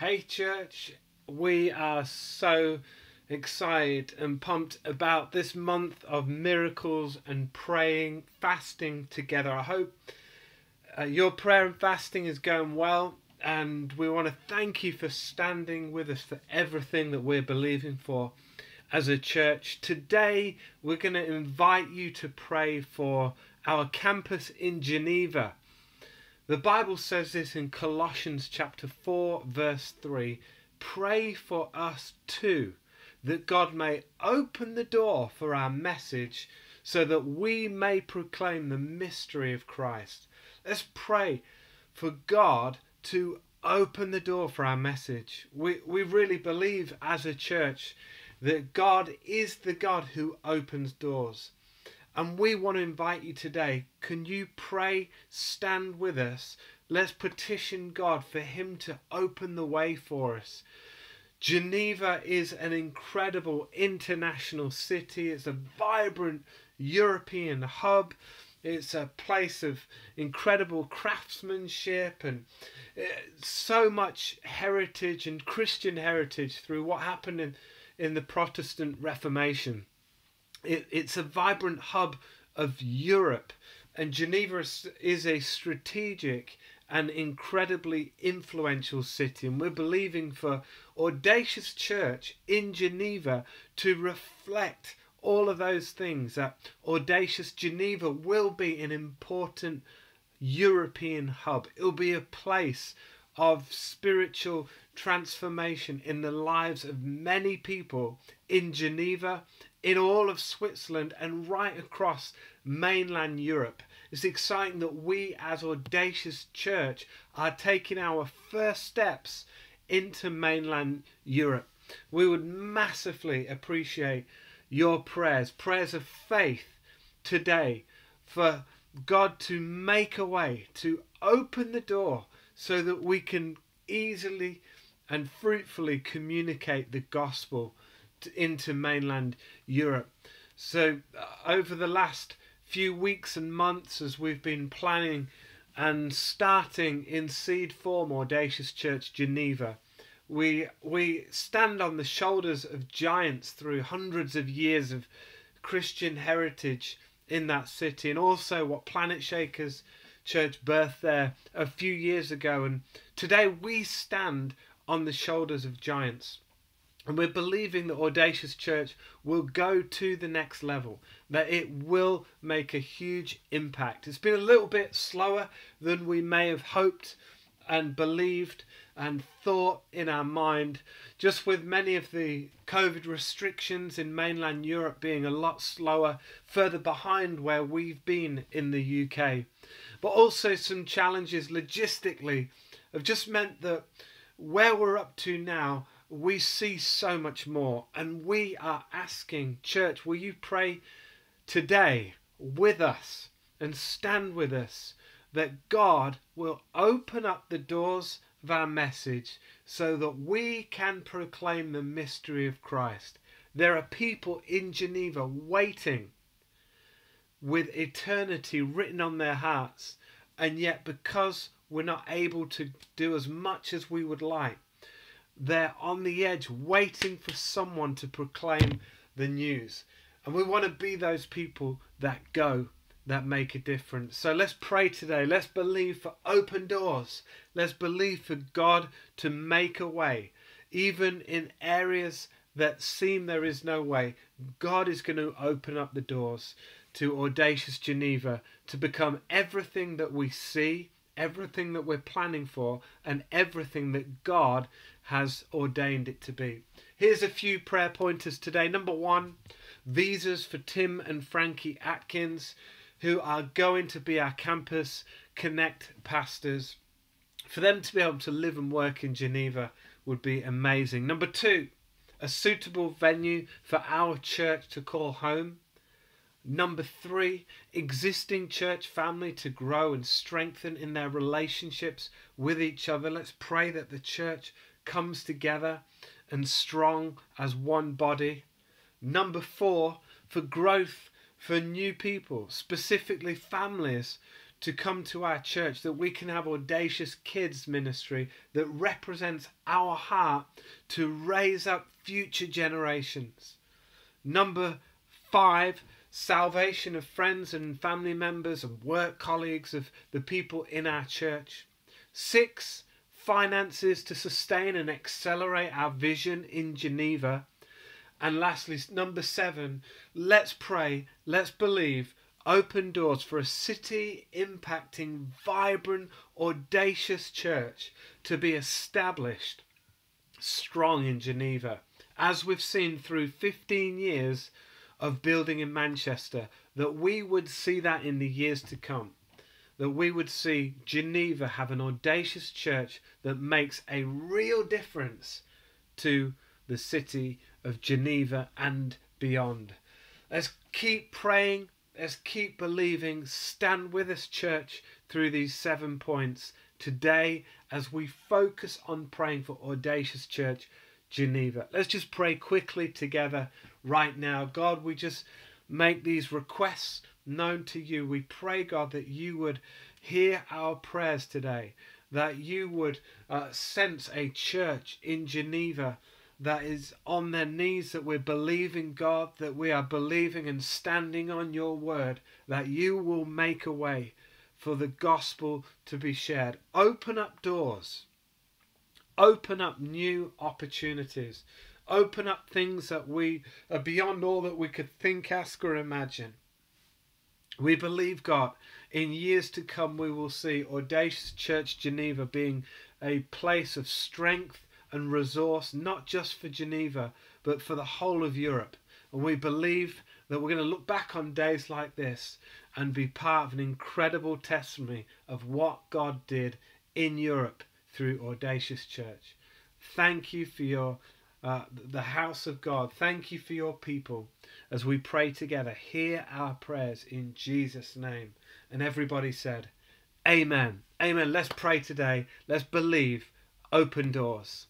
Hey, church, we are so excited and pumped about this month of miracles and praying, fasting together. I hope uh, your prayer and fasting is going well, and we want to thank you for standing with us for everything that we're believing for as a church. Today, we're going to invite you to pray for our campus in Geneva. The Bible says this in Colossians chapter 4, verse 3 Pray for us too, that God may open the door for our message so that we may proclaim the mystery of Christ. Let's pray for God to open the door for our message. We, we really believe as a church that God is the God who opens doors. And we want to invite you today. Can you pray, stand with us? Let's petition God for Him to open the way for us. Geneva is an incredible international city. It's a vibrant European hub. It's a place of incredible craftsmanship and eh, so much heritage and Christian heritage through what happened in, in the Protestant Reformation. It, it's a vibrant hub of Europe, and Geneva is a strategic and incredibly influential city. And we're believing for Audacious Church in Geneva to reflect all of those things. That Audacious Geneva will be an important European hub, it'll be a place of spiritual transformation in the lives of many people in Geneva in all of Switzerland and right across mainland Europe. It's exciting that we, as Audacious Church, are taking our first steps into mainland Europe. We would massively appreciate your prayers, prayers of faith today for God to make a way, to open the door so that we can easily and fruitfully communicate the gospel into mainland Europe. So, uh, over the last few weeks and months, as we've been planning and starting in seed form Audacious Church Geneva, we we stand on the shoulders of giants through hundreds of years of Christian heritage in that city, and also what Planetshakers Church birthed there a few years ago. And today we stand on the shoulders of giants. And we're believing that Audacious Church will go to the next level, that it will make a huge impact. It's been a little bit slower than we may have hoped and believed and thought in our mind, just with many of the COVID restrictions in mainland Europe being a lot slower, further behind where we've been in the UK. But also some challenges logistically have just meant that where we're up to now we see so much more. And we are asking, church, will you pray today with us and stand with us that God will open up the doors of our message so that we can proclaim the mystery of Christ. There are people in Geneva waiting with eternity written on their hearts, and yet because we're not able to do as much as we would like, they're on the edge waiting for someone to proclaim the news. And we want to be those people that go, that make a difference. So let's pray today. Let's believe for open doors. Let's believe for God to make a way. Even in areas that seem there is no way, God is going to open up the doors to audacious Geneva to become everything that we see, everything that we're planning for, and everything that God has ordained it to be. Here's a few prayer pointers today. Number one, visas for Tim and Frankie Atkins, who are going to be our campus connect pastors. For them to be able to live and work in Geneva would be amazing. Number two, a suitable venue for our church to call home. Number three, existing church family to grow and strengthen in their relationships with each other. Let's pray that the church comes together and strong as one body. Number four, for growth for new people, specifically families, to come to our church, that we can have audacious kids ministry that represents our heart to raise up future generations. Number five, salvation of friends and family members and work colleagues of the people in our church. Six, finances to sustain and accelerate our vision in Geneva. And lastly, number seven, let's pray, let's believe, open doors for a city impacting, vibrant, audacious church to be established strong in Geneva. As we've seen through 15 years of building in Manchester, that we would see that in the years to come. That we would see Geneva have an audacious church that makes a real difference to the city of Geneva and beyond. Let's keep praying. Let's keep believing. Stand with us, church, through these seven points today as we focus on praying for Audacious Church Geneva. Let's just pray quickly together right now. God, we just make these requests known to you. We pray, God, that you would hear our prayers today, that you would uh, sense a church in Geneva that is on their knees, that we're believing, God, that we are believing and standing on your word, that you will make a way for the gospel to be shared. Open up doors. Open up new opportunities. Open up things that we are beyond all that we could think, ask, or imagine. We believe, God, in years to come, we will see Audacious Church Geneva being a place of strength and resource, not just for Geneva, but for the whole of Europe. And we believe that we're going to look back on days like this and be part of an incredible testimony of what God did in Europe through Audacious Church. Thank you for your uh, the house of God. Thank you for your people as we pray together. Hear our prayers in Jesus' name. And everybody said, Amen. Amen. Let's pray today. Let's believe. Open doors.